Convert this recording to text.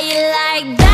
you like that?